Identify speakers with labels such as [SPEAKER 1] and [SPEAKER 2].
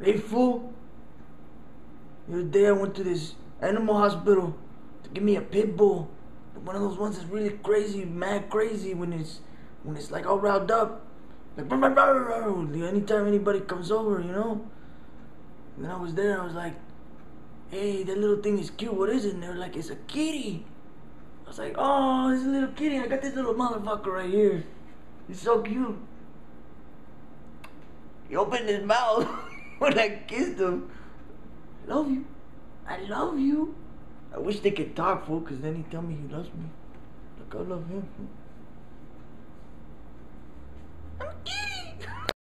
[SPEAKER 1] Fool. The other day I went to this animal hospital to give me a pit bull. One of those ones that's really crazy, mad crazy when it's when it's like all riled up. Like brr, brr, anytime anybody comes over, you know. And then I was there, I was like, hey, that little thing is cute. What is it? And they were like, it's a kitty. I was like, oh, a little kitty. I got this little motherfucker right here. He's so cute. He opened his mouth when I kissed him. Love you. I love you. I wish they could talk, fool, because then he tell me he loves me. Like I love him.